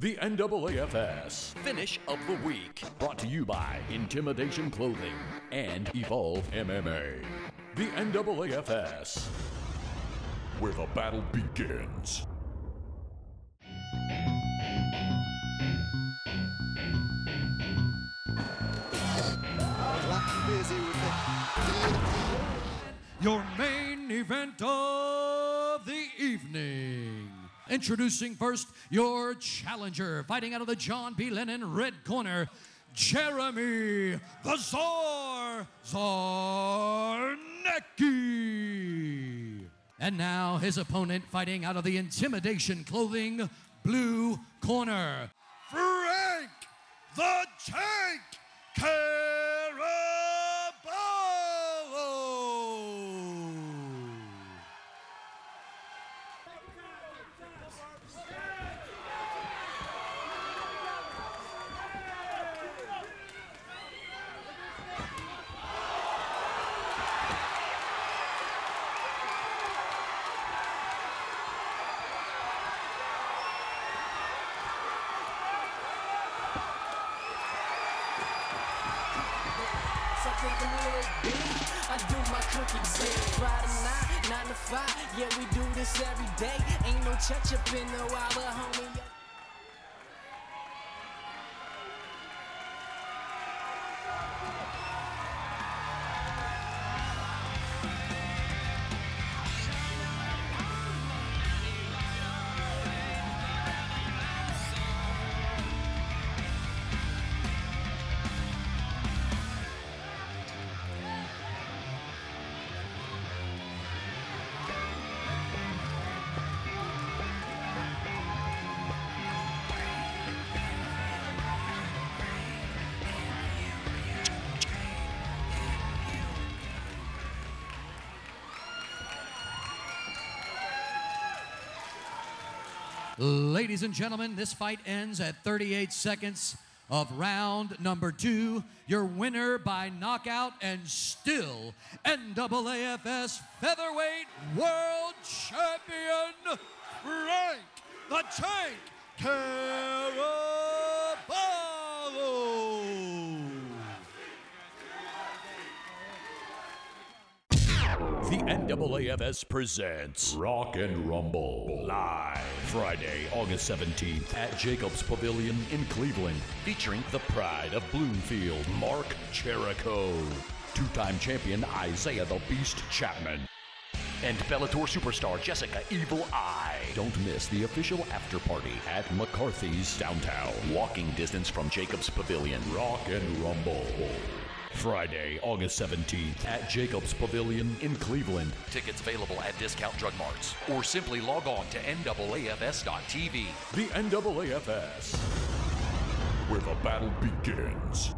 The NAAFS Finish of the Week. Brought to you by Intimidation Clothing and Evolve MMA. The NAAFS. Where the battle begins. Your main event of the evening. Introducing first your challenger, fighting out of the John B. Lennon red corner, Jeremy the Czar Zarnecki. And now his opponent, fighting out of the Intimidation Clothing blue corner, Frank the Tank Something a little big. I do my cooking day. Friday night, nine to five. Yeah, we do this every day. Ain't no touch up in the hour, homie. Ladies and gentlemen, this fight ends at 38 seconds of round number two. Your winner by knockout and still NAAFS Featherweight World Champion, Frank the Tank Caraballo. The NAAFS presents Rock and Rumble live Friday, August 17th at Jacobs Pavilion in Cleveland, featuring the pride of Bloomfield, Mark Jericho, two-time champion Isaiah the Beast Chapman, and Bellator superstar Jessica Evil Eye. Don't miss the official after party at McCarthy's downtown, walking distance from Jacobs Pavilion. Rock and Rumble. Friday, August 17th at Jacobs Pavilion in Cleveland. Tickets available at discount drug marts or simply log on to NAAFS.tv. The NAAFS, where the battle begins.